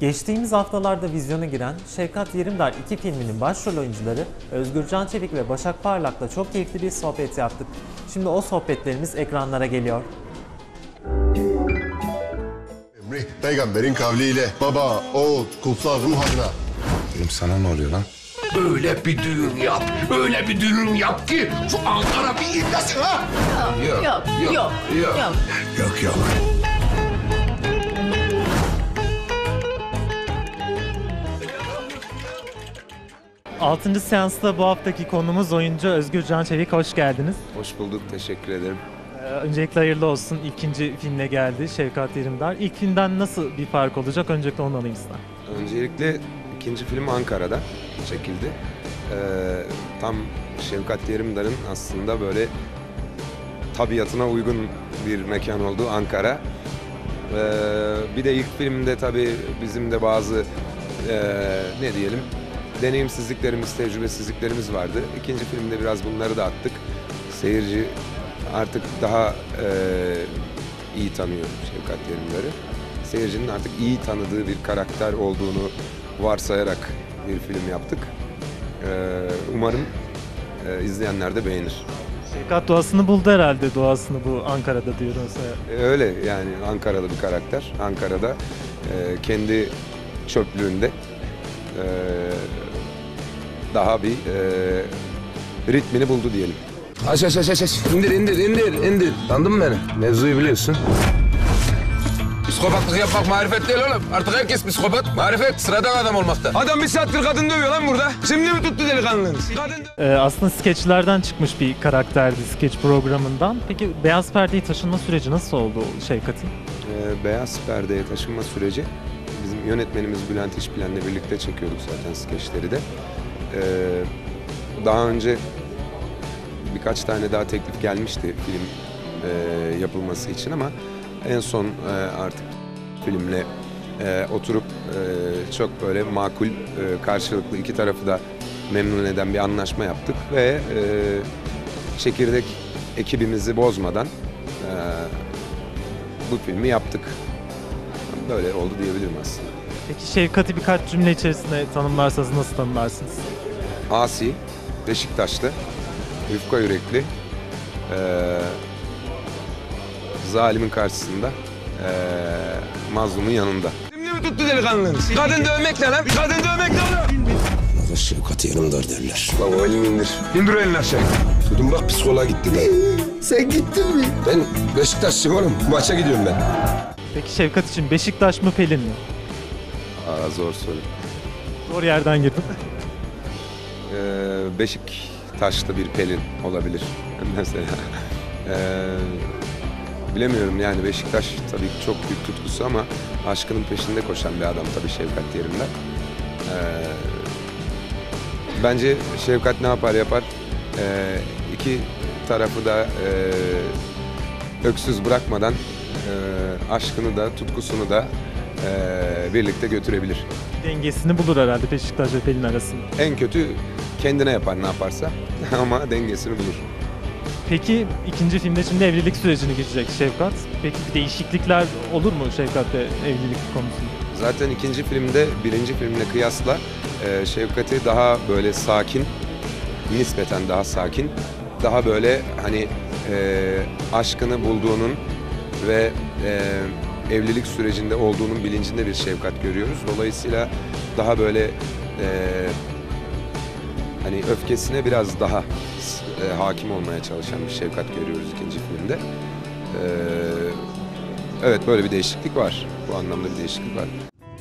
Geçtiğimiz haftalarda vizyona giren Şevkat Yerimdar 2 filminin başrol oyuncuları Özgürcan Çevik ve Başak Parlak'la çok keyifli bir sohbet yaptık. Şimdi o sohbetlerimiz ekranlara geliyor. Emri peygamberin kavliyle baba, oğul, kutsal ruh adına. Oğlum sana ne oluyor lan? Öyle bir düğün yap, öyle bir düğün yap ki şu Ankara bir inlesin ha. Yok, yok, yok, yok. Yok yok. Altıncı seansta bu haftaki konumuz oyuncu Özgürcan Çevik. Hoş geldiniz. Hoş bulduk, teşekkür ederim. Ee, Öncelikle hayırlı olsun. İkinci filmle geldi Şevkat Yerimdar. İlk filmden nasıl bir fark olacak? Öncelikle onu alayım sizden. Öncelikle ikinci film Ankara'da çekildi. Ee, tam Şevkat Yerimdar'ın aslında böyle tabiatına uygun bir mekan olduğu Ankara. Ee, bir de ilk filmde tabii bizim de bazı ee, ne diyelim deneyimsizliklerimiz, tecrübesizliklerimiz vardı. İkinci filmde biraz bunları da attık. Seyirci artık daha ee, iyi tanıyor Şevkat Yerimdar'ı. Seyircinin artık iyi tanıdığı bir karakter olduğunu varsayarak bir film yaptık. Ee, umarım ee, izleyenler de beğenir. Şevkat doğasını buldu herhalde. Doğasını bu Ankara'da diyorum mesela. Ee, Öyle yani Ankaralı bir karakter. Ankara'da ee, kendi çöplüğünde ee, daha bir ee, ritmini buldu diyelim. Aç aç aç aç. İndir indir indir indir. Tanıdın mı beni? Mevzuyu biliyorsun. Psikopatlık yapmak marifet değil oğlum. Artık herkes psikopat. Marifet sıradan adam olmakta. Adam bir saattir kadın dövüyor lan burada. Şimdi mi tuttu delikanlınız? Kadın dö- Ee, aslında skeçlerden çıkmış bir karakterdi skeç programından. Peki Beyaz Perde'yi taşınma süreci nasıl oldu Şevkat'in? Ee, Beyaz perdeye taşınma süreci bizim yönetmenimiz Bülent İşbilen'le birlikte çekiyorduk zaten skeçleri de. Ee, daha önce birkaç tane daha teklif gelmişti film e, yapılması için ama en son e, artık filmle e, oturup çok böyle makul karşılıklı iki tarafı da memnun eden bir anlaşma yaptık ve çekirdek ekibimizi bozmadan bu filmi yaptık. Böyle oldu diyebilirim aslında. Peki Şevkat'i birkaç cümle içerisinde tanımlarsanız nasıl tanımlarsınız? Asi, Beşiktaşlı, yufka yürekli, eee, zalimin karşısında, eee, mazlumun yanında. Şimdi mi tuttu delikanlınız? Kadın dövmek ne lan? Kadın dövmek ne oğlum? Bana Şevkat yanımdar derler. Bak o elini indir. İndir o elini aşağı. Duydum bak psikoloğa gitti de. Sen gittin mi? Ben Beşiktaşlıyım oğlum. Maça gidiyorum ben. Peki Şevkat için Beşiktaş mı Pelin mi? Aa, zor soru. Zor yerden girdim. Eee Beşiktaşlı bir Pelin olabilir mesela. Eee, bilemiyorum yani Beşiktaş tabii çok büyük tutkusu ama aşkının peşinde koşan bir adam tabii Şevkat Yerimler. Eee, bence Şevkat ne yapar yapar eee, iki tarafı da eee, öksüz bırakmadan eee, aşkını da tutkusunu da eee, birlikte götürebilir. Dengesini bulur herhalde Beşiktaş ve Pelin arasında. En kötü kendine yapar ne yaparsa ama dengesini bulur. Peki ikinci filmde şimdi evlilik sürecini geçecek Şevkat. Peki bir değişiklikler olur mu Şevkat'te evlilik konusunda? Zaten ikinci filmde birinci filmle kıyasla e, Şevkat'i daha böyle sakin, nispeten daha sakin, daha böyle hani e, aşkını bulduğunun ve e, evlilik sürecinde olduğunun bilincinde bir Şevkat görüyoruz. Dolayısıyla daha böyle e, hani öfkesine biraz daha e, hakim olmaya çalışan bir Şevkat görüyoruz ikinci filmde. E, evet böyle bir değişiklik var. Bu anlamda bir değişiklik var.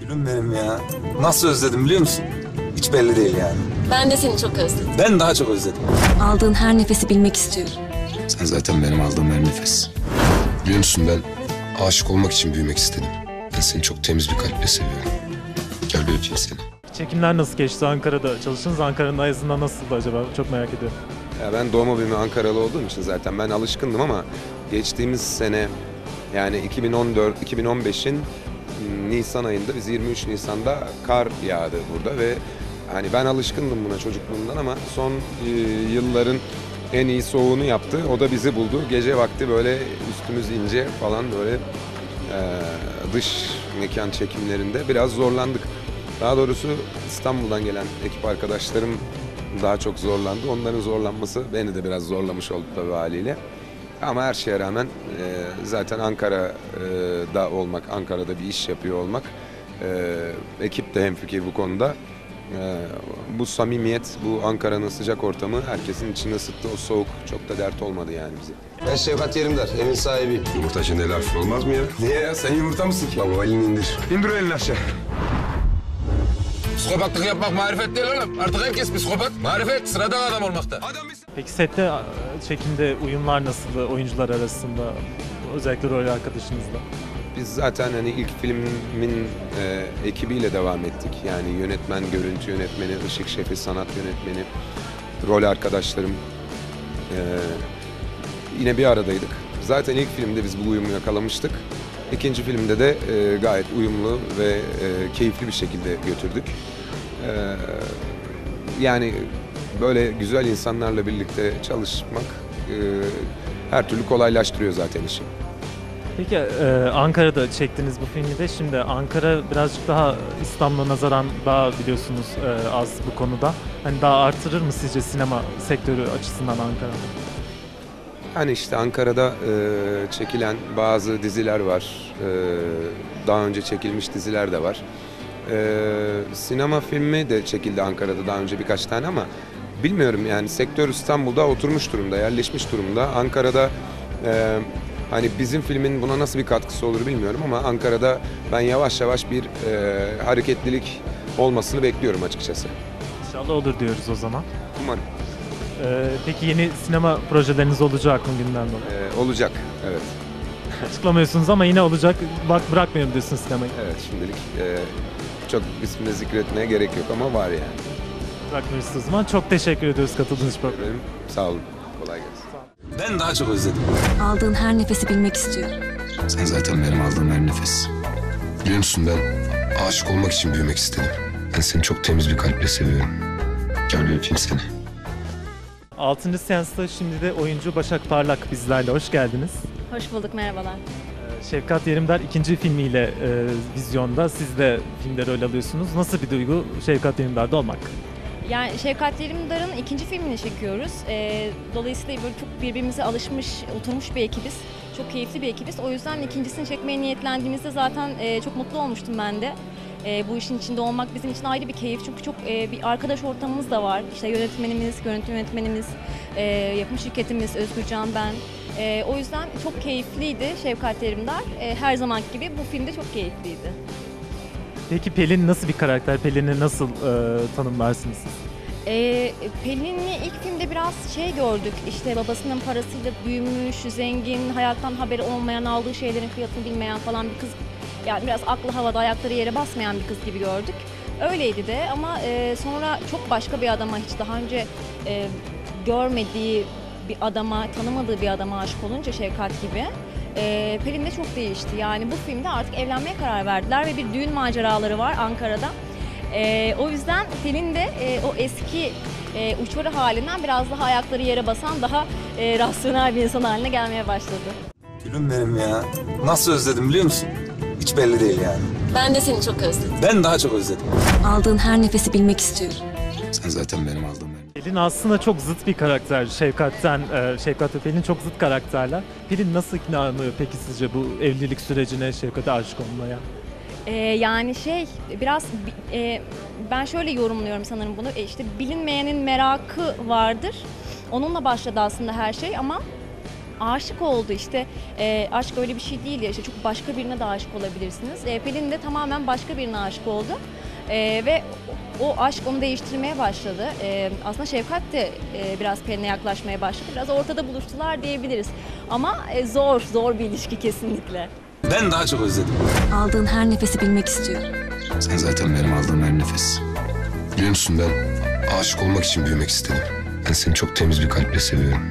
Gülüm benim ya. Nasıl özledim biliyor musun? Hiç belli değil yani. Ben de seni çok özledim. Ben daha çok özledim. Aldığın her nefesi bilmek istiyorum. Sen zaten benim aldığım her nefes. Biliyor musun ben aşık olmak için büyümek istedim. Ben seni çok temiz bir kalple seviyorum. Gel bir öpeyim seni. Çekimler nasıl geçti? Ankara'da çalıştınız. Ankara'nın ayazında nasıldı acaba? Çok merak ediyorum. Ya ben doğma büyüme Ankaralı olduğum için zaten ben alışkındım ama geçtiğimiz sene yani 2014 2015'in Nisan ayında biz 23 Nisan'da kar yağdı burada ve hani ben alışkındım buna çocukluğumdan ama son e, yılların en iyi soğuğunu yaptı. O da bizi buldu. Gece vakti böyle üstümüz ince falan böyle dış mekan çekimlerinde biraz zorlandık. Daha doğrusu İstanbul'dan gelen ekip arkadaşlarım daha çok zorlandı. Onların zorlanması beni de biraz zorlamış oldu tabii haliyle. Ama her şeye rağmen e, zaten Ankara'da olmak, Ankara'da bir iş yapıyor olmak, e, ekip de hemfikir bu konuda. E, bu samimiyet, bu Ankara'nın sıcak ortamı herkesin içini ısıttı. O soğuk çok da dert olmadı yani bize. Ben Şevkat Yerimdar, evin sahibi. Yumurtacı neler olmaz mı ya? Niye ya? Sen yumurta mısın ki? Baba elini indir. İndir o elini aşağı. Psikopatlık yapmak marifet değil oğlum. Artık herkes psikopat. Marifet sıradan adam olmakta. Adam bir... Peki sette e, çekimde uyumlar nasıldı oyuncular arasında? Özellikle rol arkadaşınızla. Biz zaten hani ilk filmin e, ekibiyle devam ettik. Yani yönetmen, görüntü yönetmeni, ışık şefi, sanat yönetmeni, rol arkadaşlarım. e, yine bir aradaydık. Zaten ilk filmde biz bu uyumu yakalamıştık. İkinci filmde de e, gayet uyumlu ve e, keyifli bir şekilde götürdük. E, yani böyle güzel insanlarla birlikte çalışmak e, her türlü kolaylaştırıyor zaten işi. Peki e, Ankara'da çektiniz bu filmi de. Şimdi Ankara birazcık daha İstanbul'a nazaran daha biliyorsunuz e, az bu konuda. Hani daha artırır mı sizce sinema sektörü açısından Ankara'da? Hani işte Ankara'da e, çekilen bazı diziler var. E, daha önce çekilmiş diziler de var. E, sinema filmi de çekildi Ankara'da daha önce birkaç tane ama bilmiyorum yani sektör İstanbul'da oturmuş durumda, yerleşmiş durumda. Ankara'da e, hani bizim filmin buna nasıl bir katkısı olur bilmiyorum ama Ankara'da ben yavaş yavaş bir e, hareketlilik olmasını bekliyorum açıkçası. İnşallah olur diyoruz o zaman. Umarım E, peki yeni sinema projeleriniz olacak mı günden dolayı? e, olacak. Evet. Açıklamıyorsunuz ama yine olacak. Bak bırakmayalım diyorsunuz sinemayı. Evet şimdilik e, çok ismini zikretmeye gerek yok ama var yani. Bırakmıyorsunuz o zaman. Çok teşekkür ediyoruz katıldığınız için. Sağ olun. Kolay gelsin. Ben daha çok özledim. Aldığın her nefesi bilmek istiyorum. Sen zaten benim aldığım her nefes. Biliyor musun ben aşık olmak için büyümek istedim. Ben seni çok temiz bir kalple seviyorum. Gel bir öpeyim seni. 6. seansta şimdi de oyuncu Başak Parlak bizlerle. Hoş geldiniz. Hoş bulduk, merhabalar. Şefkat Yerimdar ikinci filmiyle e, vizyonda. Siz de filmde rol alıyorsunuz. Nasıl bir duygu Şefkat Yerimdar'da olmak? Yani Şevkat Yerimdar'ın ikinci filmini çekiyoruz. Ee, dolayısıyla böyle çok birbirimize alışmış, oturmuş bir ekibiz. Çok keyifli bir ekibiz. O yüzden ikincisini çekmeye niyetlendiğimizde zaten e, çok mutlu olmuştum ben de. E, bu işin içinde olmak bizim için ayrı bir keyif. Çünkü çok e, bir arkadaş ortamımız da var. İşte yönetmenimiz, görüntü yönetmenimiz, e, yapım şirketimiz Özgürcan ben. E, o yüzden çok keyifliydi Şevkat Yerimdar. E, her zaman gibi bu filmde çok keyifliydi. Peki Pelin nasıl bir karakter? Pelin'i nasıl e, tanımlarsınız? Ee, Pelin'i ilk filmde biraz şey gördük. İşte babasının parasıyla büyümüş, zengin, hayattan haberi olmayan, aldığı şeylerin fiyatını bilmeyen falan bir kız. Yani biraz aklı havada, ayakları yere basmayan bir kız gibi gördük. Öyleydi de ama e, sonra çok başka bir adama hiç daha önce e, görmediği bir adama, tanımadığı bir adama aşık olunca Şevkat gibi. E, Pelin de çok değişti. Yani bu filmde artık evlenmeye karar verdiler ve bir düğün maceraları var Ankara'da. Ee, o yüzden Pelin de e, o eski e, uçları halinden biraz daha ayakları yere basan, daha e, rasyonel bir insan haline gelmeye başladı. Gülüm benim ya. Nasıl özledim biliyor musun? Hiç belli değil yani. Ben de seni çok özledim. Ben daha çok özledim. Aldığın her nefesi bilmek istiyorum. Sen zaten benim aldığım Pelin aslında çok zıt bir karakter. Şefkat'ten, e, Şefkat ve Pelin çok zıt karakterler. Pelin nasıl ikna oluyor peki sizce bu evlilik sürecine Şefkat'e aşık olmaya? Ee, yani şey biraz bi- e, ben şöyle yorumluyorum sanırım bunu. E, işte bilinmeyenin merakı vardır. Onunla başladı aslında her şey ama aşık oldu işte. E, aşk öyle bir şey değil ya işte çok başka birine de aşık olabilirsiniz. E, Pelin de tamamen başka birine aşık oldu. E, ve o aşk onu değiştirmeye başladı. E, aslında Şefkat de e, biraz Pelin'e yaklaşmaya başladı. Biraz ortada buluştular diyebiliriz. Ama e, zor, zor bir ilişki kesinlikle. Ben daha çok özledim. Aldığın her nefesi bilmek istiyorum. Sen zaten benim aldığım her nefes. Biliyor musun ben aşık olmak için büyümek istedim. Ben seni çok temiz bir kalple seviyorum.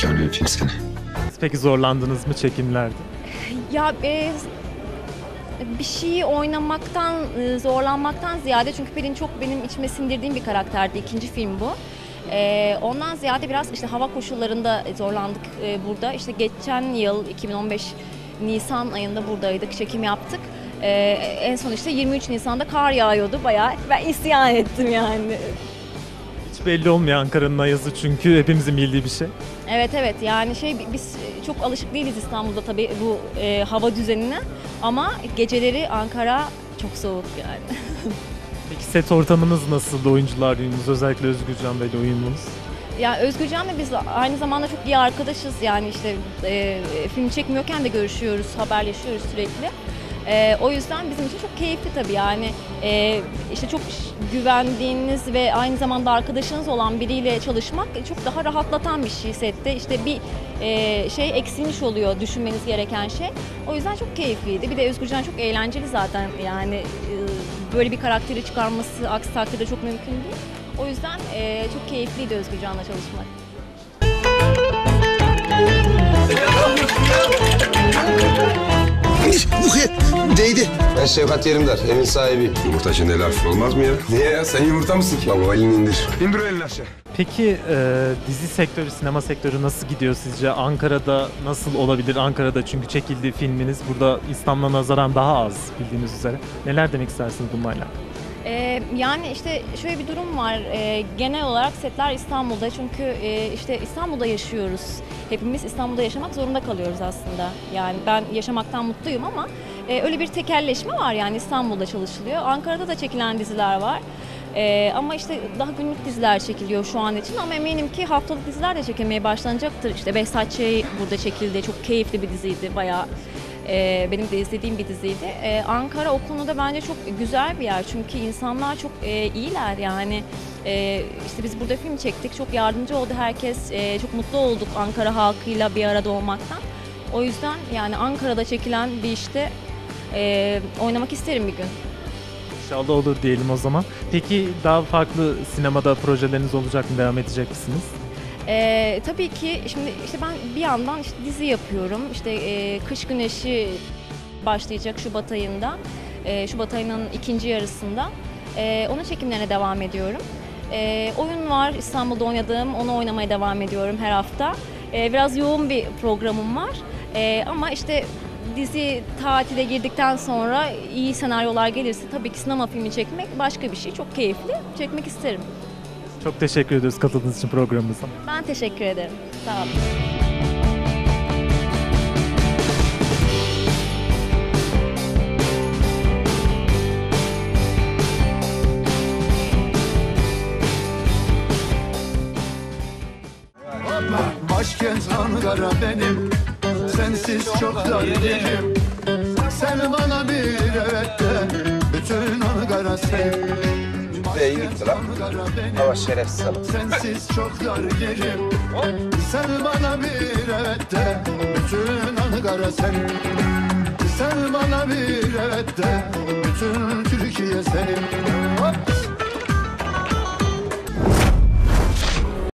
Gel öpeyim seni. Peki zorlandınız mı çekimlerde? Ya e, bir şeyi oynamaktan, e, zorlanmaktan ziyade çünkü Pelin çok benim içime sindirdiğim bir karakterdi. İkinci film bu. E, ondan ziyade biraz işte hava koşullarında zorlandık e, burada. İşte geçen yıl 2015 Nisan ayında buradaydık, çekim yaptık. E, en son işte 23 Nisan'da kar yağıyordu bayağı. Ben isyan ettim yani. Hiç belli olmuyor Ankara'nın ayazı çünkü hepimizin bildiği bir şey. Evet evet yani şey biz çok alışık değiliz İstanbul'da tabii bu e, hava düzenine ama geceleri Ankara çok soğuk yani. Peki set ortamınız nasıl? Oyuncular uyumunuz, özellikle Özgürcan Bey'le uyumunuz? Ya Özgürcan'la biz aynı zamanda çok iyi arkadaşız yani işte e, film çekmiyorken de görüşüyoruz, haberleşiyoruz sürekli. E, o yüzden bizim için çok keyifli tabii yani e, işte çok güvendiğiniz ve aynı zamanda arkadaşınız olan biriyle çalışmak çok daha rahatlatan bir şey sette. İşte bir e, şey eksilmiş oluyor düşünmeniz gereken şey. O yüzden çok keyifliydi. Bir de Özgürcan çok eğlenceli zaten yani e, böyle bir karakteri çıkarması aksi takdirde çok mümkün değil. O yüzden e, çok keyifliydi Özgürcan'la çalışmak. Muhit değdi. Ben Şevkat Yerimdar, evin sahibi. Yumurtacı neler olmaz mı ya? Niye ya? Sen yumurta mısın ki? Baba elini indir. İndir o elini aşağı. Peki e, dizi sektörü, sinema sektörü nasıl gidiyor sizce? Ankara'da nasıl olabilir? Ankara'da çünkü çekildiği filminiz burada İstanbul'a nazaran daha az bildiğiniz üzere. Neler demek istersiniz bununla alakalı? Ee, yani işte şöyle bir durum var. Ee, genel olarak setler İstanbul'da çünkü e, işte İstanbul'da yaşıyoruz. Hepimiz İstanbul'da yaşamak zorunda kalıyoruz aslında. Yani ben yaşamaktan mutluyum ama e, öyle bir tekelleşme var yani İstanbul'da çalışılıyor. Ankara'da da çekilen diziler var. Ee, ama işte daha günlük diziler çekiliyor şu an için ama eminim ki haftalık diziler de çekilmeye başlanacaktır. İşte Behzat Ç. burada çekildi. Çok keyifli bir diziydi. Bayağı e, benim de izlediğim bir diziydi. E, Ankara o konuda bence çok güzel bir yer. Çünkü insanlar çok e, iyiler yani. E, işte biz burada film çektik. Çok yardımcı oldu herkes. E, çok mutlu olduk Ankara halkıyla bir arada olmaktan. O yüzden yani Ankara'da çekilen bir işte e, oynamak isterim bir gün. İnşallah olur diyelim o zaman. Peki daha farklı sinemada projeleriniz olacak mı? Devam edecek misiniz? Ee, tabii ki şimdi işte ben bir yandan işte dizi yapıyorum. İşte e, Kış Güneşi başlayacak Şubat ayında. E, Şubat ayının ikinci yarısında. E, onun çekimlerine devam ediyorum. E, oyun var İstanbul'da oynadığım. Onu oynamaya devam ediyorum her hafta. E, biraz yoğun bir programım var. E, ama işte dizi tatile girdikten sonra iyi senaryolar gelirse tabii ki sinema filmi çekmek başka bir şey. Çok keyifli. Çekmek isterim. Çok teşekkür ediyoruz katıldığınız için programımıza. Ben teşekkür ederim. Sağ olun. Başkent Ankara benim Sensiz çok yerim Sen bana bir evet de Bütün Ankara senin iyi gitti lan. Ama şerefsiz adam. Sensiz çok dar yerim Sen bana bir evet de Bütün Ankara senin Sen bana bir evet de Bütün Türkiye senin